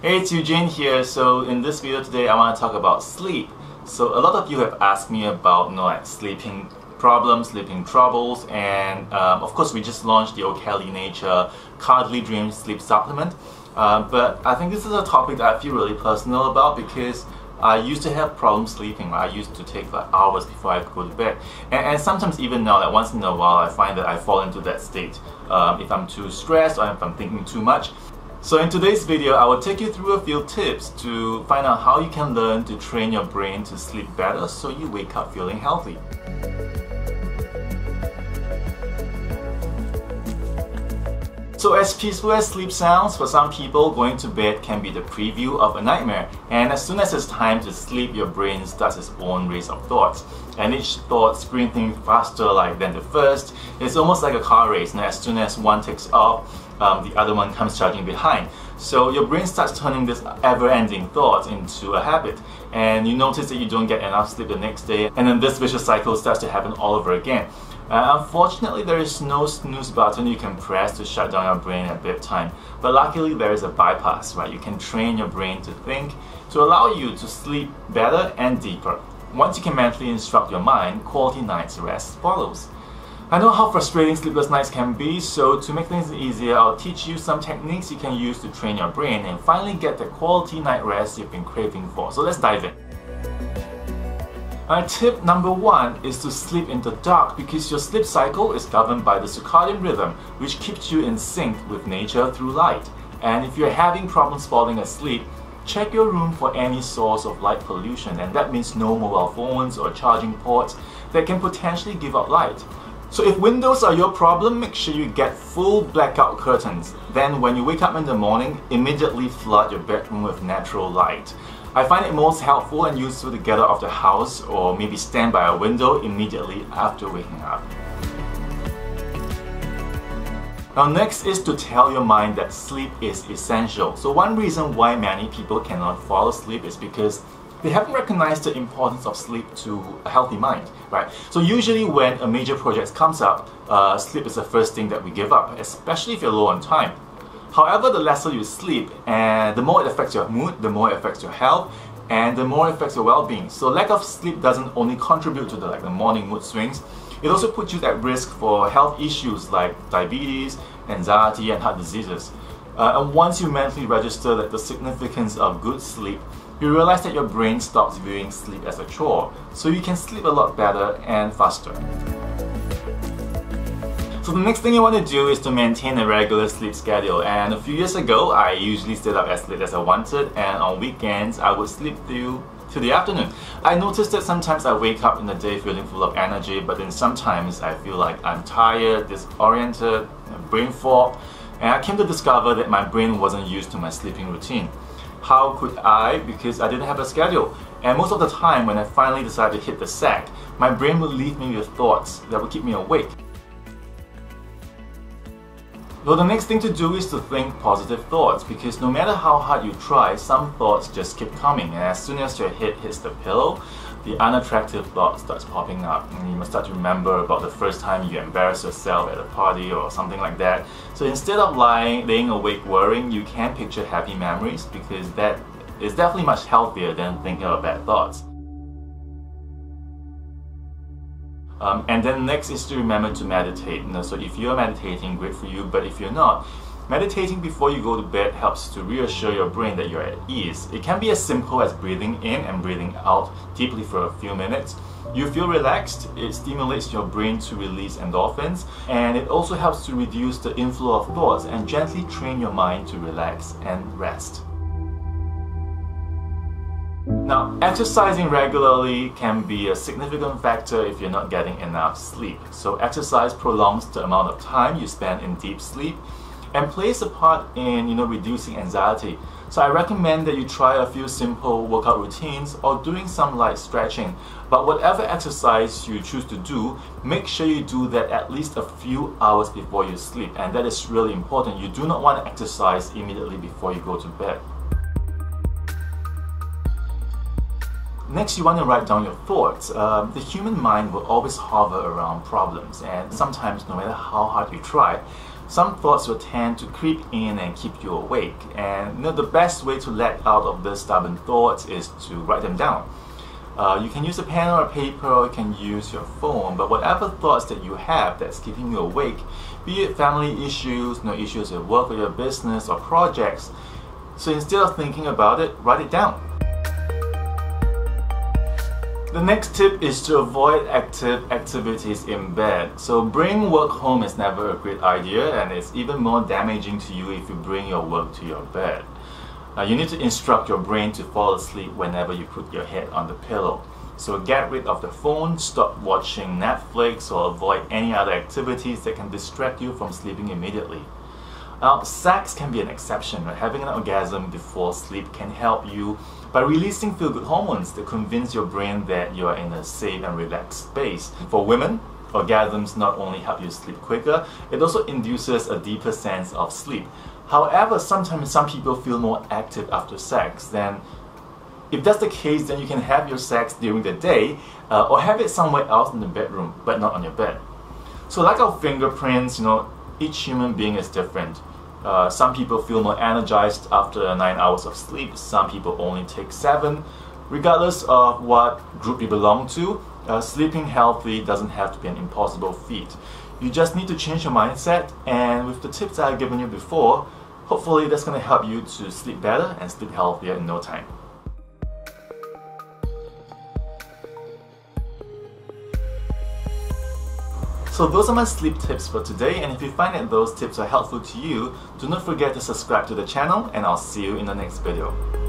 Hey, it's Eugene here. So in this video today, I want to talk about sleep. So a lot of you have asked me about you know, like sleeping problems, sleeping troubles, and um, of course we just launched the Okeli Nature Cuddly Dream Sleep Supplement. Uh, but I think this is a topic that I feel really personal about because I used to have problems sleeping. I used to take like hours before I go to bed, and, and, sometimes even now, like once in a while, I find that I fall into that state um, if I'm too stressed or if I'm thinking too much. So in today's video, I will take you through a few tips to find out how you can learn to train your brain to sleep better so you wake up feeling healthy. So as peaceful as sleep sounds, for some people, going to bed can be the preview of a nightmare. And as soon as it's time to sleep, your brain starts its own race of thoughts. And each thought sprinting faster like than the first. It's almost like a car race. And as soon as one takes off, um, the other one comes charging behind. So your brain starts turning this ever-ending thought into a habit. And you notice that you don't get enough sleep the next day. And then this vicious cycle starts to happen all over again. Uh, unfortunately, there is no snooze button you can press to shut down your brain at bedtime. But luckily, there is a bypass, right? You can train your brain to think to allow you to sleep better and deeper. Once you can mentally instruct your mind, quality night's rest follows. I know how frustrating sleepless nights can be, so to make things easier, I'll teach you some techniques you can use to train your brain and finally get the quality night rest you've been craving for. So let's dive in. Alright, tip number one is to sleep in the dark because your sleep cycle is governed by the circadian rhythm, which keeps you in sync with nature through light. And if you're having problems falling asleep, check your room for any source of light pollution, and that means no mobile phones or charging ports that can potentially give out light. So if windows are your problem, make sure you get full blackout curtains. Then when you wake up in the morning, immediately flood your bedroom with natural light. I find it most helpful and useful to get out of the house or maybe stand by a window immediately after waking up. Now next is to tell your mind that sleep is essential. So one reason why many people cannot fall asleep is because they haven't recognized the importance of sleep to a healthy mind, right? So usually when a major project comes up, uh, sleep is the first thing that we give up, especially if you're low on time. However, the lesser you sleep, and the more it affects your mood, the more it affects your health, and the more it affects your well-being. So lack of sleep doesn't only contribute to the like the morning mood swings, it also puts you at risk for health issues like diabetes, anxiety, and heart diseases. Uh, and once you mentally register that the significance of good sleep, you realize that your brain stops viewing sleep as a chore, so you can sleep a lot better and faster. So the next thing you want to do is to maintain a regular sleep schedule and a few years ago I usually stayed up as late as I wanted and on weekends I would sleep through to the afternoon. I noticed that sometimes I wake up in the day feeling full of energy but then sometimes I feel like I'm tired, disoriented, brain fog and I came to discover that my brain wasn't used to my sleeping routine. How could I? Because I didn't have a schedule. And most of the time when I finally decided to hit the sack, my brain would leave me with thoughts that would keep me awake. So the next thing to do is to think positive thoughts because no matter how hard you try, some thoughts just keep coming and as soon as your head hits the pillow, the unattractive thoughts starts popping up and you must start to remember about the first time you embarrassed yourself at a party or something like that. So instead of lying, laying awake worrying, you can picture happy memories because that is definitely much healthier than thinking about bad thoughts. Um, and then next is to remember to meditate. You know, so if you're meditating, great for you. But if you're not, meditating before you go to bed helps to reassure your brain that you're at ease. It can be as simple as breathing in and breathing out deeply for a few minutes. You feel relaxed, it stimulates your brain to release endorphins, and it also helps to reduce the inflow of thoughts and gently train your mind to relax and rest. Now, exercising regularly can be a significant factor if you're not getting enough sleep. So exercise prolongs the amount of time you spend in deep sleep and plays a part in you know reducing anxiety. So I recommend that you try a few simple workout routines or doing some light stretching. But whatever exercise you choose to do, make sure you do that at least a few hours before you sleep. And that is really important. You do not want to exercise immediately before you go to bed. Next, you want to write down your thoughts. Um, the human mind will always hover around problems, and sometimes, no matter how hard you try, some thoughts will tend to creep in and keep you awake. And you know, the best way to let out of these stubborn thoughts is to write them down. Uh, you can use a pen or a paper, or you can use your phone, but whatever thoughts that you have that's keeping you awake, be it family issues, no issues at work or your business or projects, so instead of thinking about it, write it down. The next tip is to avoid active activities in bed. So bring work home is never a great idea and it's even more damaging to you if you bring your work to your bed. Now you need to instruct your brain to fall asleep whenever you put your head on the pillow. So get rid of the phone, stop watching Netflix or avoid any other activities that can distract you from sleeping immediately. Now, sex can be an exception. Having an orgasm before sleep can help you by releasing feel-good hormones that convince your brain that you are in a safe and relaxed space. For women, orgasms not only help you sleep quicker, it also induces a deeper sense of sleep. However, sometimes some people feel more active after sex. Then, if that's the case, then you can have your sex during the day uh, or have it somewhere else in the bedroom, but not on your bed. So, like our fingerprints, you know, each human being is different. Uh, some people feel more energized after nine hours of sleep, some people only take seven. Regardless of what group you belong to, uh, sleeping healthy doesn't have to be an impossible feat. You just need to change your mindset, and with the tips I've given you before, hopefully that's going to help you to sleep better and sleep healthier in no time. So those are my sleep tips for today and if you find that those tips are helpful to you, do not forget to subscribe to the channel and I'll see you in the next video.